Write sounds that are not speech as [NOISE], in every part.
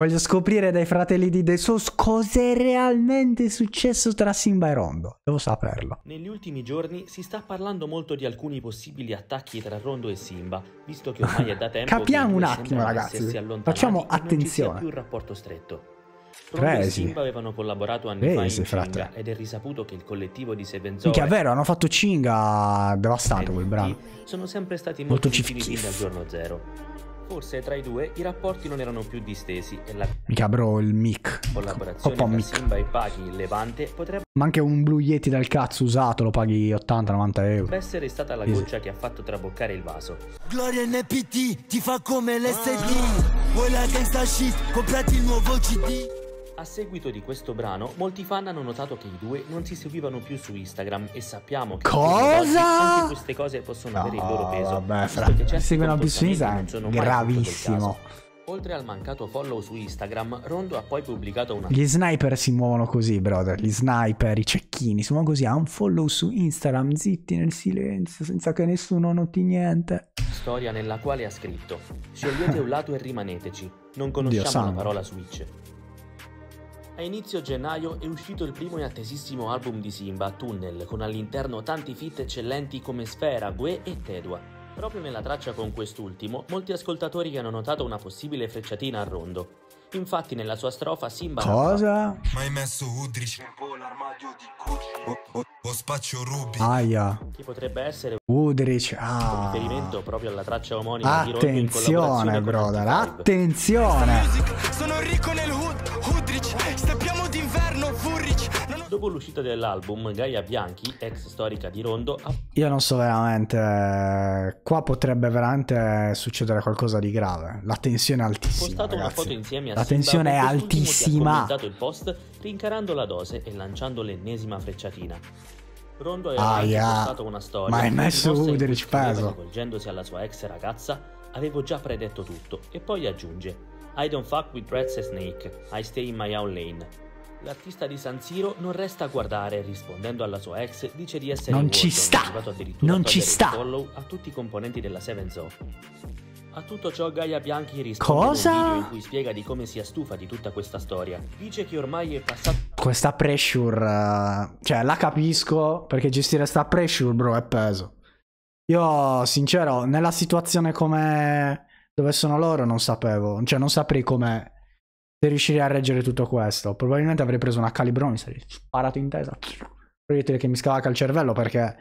Voglio scoprire dai fratelli di The Source cosa è realmente successo tra Simba e Rondo. Devo saperlo. Negli ultimi giorni si sta parlando molto di alcuni possibili attacchi tra Rondo e Simba, visto che ormai è da [LAUGHS] tempo Capiamo che un attimo, ragazzi. Facciamo attenzione. più un rapporto stretto. Rondo e. Simba avevano collaborato anni fa in. Chinga ed è risaputo che il collettivo di Seven Minchia, è vero, hanno fatto Cinga devastante quel brano. sono sempre stati Molto molto fin dal giorno zero. Forse tra i due i rapporti non erano più distesi e la Mica, bro, il mic. collaborazione Oppa tra mic. Simba e Paghi in Levante potrebbe Ma anche un Blue Yeti del cazzo usato lo paghi 80-90 euro. essere stata la Easy. goccia che ha fatto traboccare il vaso. Gloria NPT ti fa come l'SD Vuoi la gangsta shit, comprati il nuovo CD A seguito di questo brano, molti fan hanno notato che i due non si seguivano più su Instagram e sappiamo che Cosa? anche queste cose possono avere il loro peso. vabbè, fra. certi Seguono più su Instagram. Gravissimo. Oltre al mancato follow su Instagram, Rondo ha poi pubblicato una Gli sniper si muovono così, brother. Gli sniper, i cecchini si muovono così. Ha un follow su Instagram, zitti nel silenzio, senza che nessuno noti niente. storia nella quale ha scritto Scegliete un lato e rimaneteci, non conosciamo la parola switch. A inizio gennaio è uscito il primo e attesissimo album di Simba, Tunnel, con all'interno tanti feat eccellenti come Sfera, Gue e Tedua. Proprio nella traccia con quest'ultimo, molti ascoltatori hanno notato una possibile frecciatina a rondo. Infatti nella sua strofa Simba Cosa? Mai messo Udrich l'armadio di Gucci o, o, o spaccio Ruby Aia. che potrebbe essere Udrich. un Ah. riferimento proprio alla traccia omonima di Rondo in Attenzione, collaborazione con brother. 25. Attenzione. Sono ricco nel hood, Udrich Steppiamo d'inverno, Furrich ho- Dopo l'uscita dell'album, Gaia Bianchi, ex storica di Rondo, ha Io non so veramente. Qua potrebbe veramente succedere qualcosa di grave. La tensione è altissima. postato una ragazzi. foto insieme a La Simba tensione è altissima. Ha commentato il post rincarando la dose e lanciando l'ennesima frecciatina. Rondo aveva anche Aia. postato una storia. Ma hai una messo Udrich peso. Rivolgendosi alla sua ex ragazza, avevo già predetto tutto. E poi aggiunge: I don't fuck with rats and snake, I stay in my own lane. L'artista di San Siro non resta a guardare, rispondendo alla sua ex, dice di essere Non ci sta. Non ci sta. follow a tutti i componenti della Seven Zoo. A tutto ciò Gaia Bianchi risponde Cosa? un video in cui spiega di come sia stufa di tutta questa storia. Dice che ormai è passato Questa pressure. eh, Cioè, la capisco. Perché gestire sta pressure, bro, è peso. Io, sincero, nella situazione come. Dove sono loro, non sapevo. Cioè, non saprei come. Se riuscirei a reggere tutto questo. Probabilmente avrei preso una calibrone, sarei sparato in testa. Proiettile che mi scavacca il cervello perché.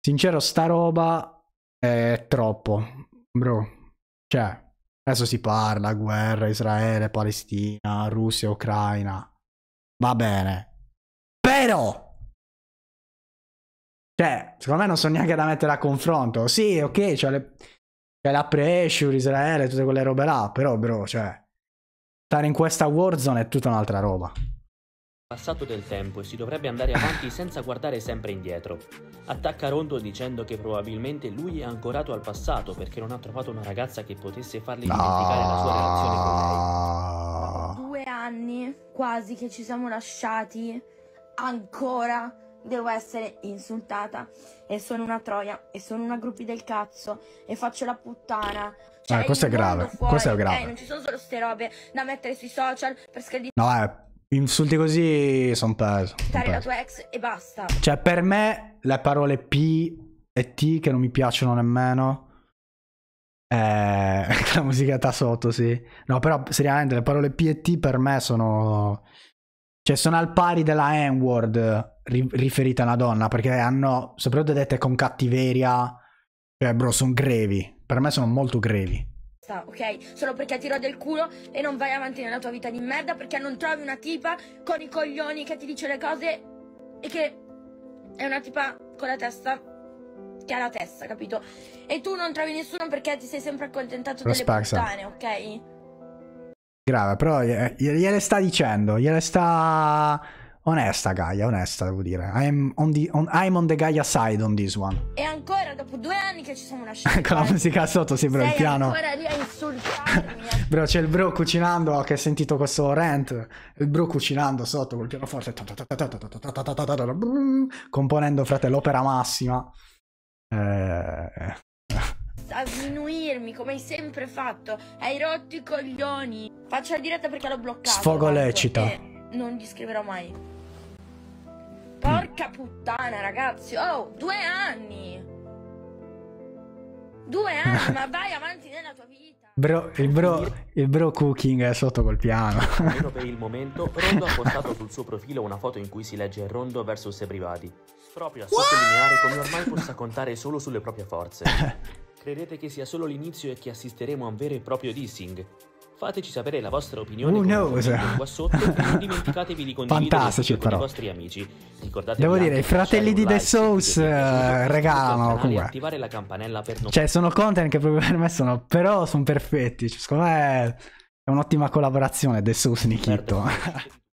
Sincero, sta roba è troppo. Bro. Cioè, adesso si parla, guerra, Israele, Palestina, Russia, Ucraina. Va bene. Però. Cioè, secondo me non sono neanche da mettere a confronto. Sì, ok, c'è, le- c'è la pressure, Israele, tutte quelle robe là. Però, bro, cioè. Stare in questa warzone è tutta un'altra roba. passato del tempo e si dovrebbe andare avanti senza guardare sempre indietro. Attacca Rondo dicendo che probabilmente lui è ancorato al passato perché non ha trovato una ragazza che potesse fargli dimenticare la sua relazione con lei. No. due anni quasi che ci siamo lasciati, ancora devo essere insultata. E sono una troia, e sono una gruppi del cazzo, e faccio la puttana. Cioè, Eh, questo è grave, fuori, questo è grave. Non ci sono solo ste robe da mettere sui social per screditare No, eh, insulti così sono peso. son la tua ex e basta. Cioè, per me, le parole P e T che non mi piacciono nemmeno. Eh, [LAUGHS] la musichetta sotto, sì. No, però seriamente le parole P e T per me sono. Cioè, sono al pari della N-word ri- riferita a una donna. Perché hanno, soprattutto dette con cattiveria. Cioè, bro, sono grevi. Per me sono molto grevi. Ok? Solo perché ti rode il culo e non vai avanti nella tua vita di merda perché non trovi una tipa con i coglioni che ti dice le cose e che è una tipa con la testa che ha la testa, capito? E tu non trovi nessuno perché ti sei sempre accontentato delle Respect, Sam. puttane, ok? Grave, però glie- gliele sta dicendo. Gliele sta. Onesta, Gaia, onesta, devo dire. I'm on, the, on- I'm on the Gaia side on this one. E ancora dopo due anni che ci siamo lasciati. Con la eh, musica sotto, sì, bro, il piano. ancora lì a insultarmi. eh. Bro, c'è il bro cucinando che ha sentito questo rant. Il bro cucinando sotto col pianoforte. Componendo, frate, l'opera massima. Eh, a sminuirmi come hai sempre fatto. Hai rotto i coglioni. Faccio la diretta perché l'ho bloccato. Sfogo lecito. e non gli scriverò mai. Porca puttana, ragazzi. Oh, due anni. Due anni, ma [LAUGHS] vai avanti nella tua vita. Bro, il, bro, il bro cooking è sotto col piano. Almeno per il momento, Rondo ha [LAUGHS] postato sul suo profilo una foto in cui si legge Rondo versus i privati, proprio a sottolineare come ormai possa contare solo sulle proprie forze. [LAUGHS] Credete che sia solo l'inizio e che assisteremo a un vero e proprio dissing? Fateci sapere la vostra opinione Who knows? qua [LAUGHS] sotto e non dimenticatevi di condividere con però. i vostri amici. Ricordatevi Devo dire, i fratelli di The like Souls, regalano, canale e comunque. attivare la campanella per non Cioè, sono content che proprio per me sono. Però sono perfetti. Cioè, secondo me è un'ottima collaborazione. The Souls Nikito. [LAUGHS]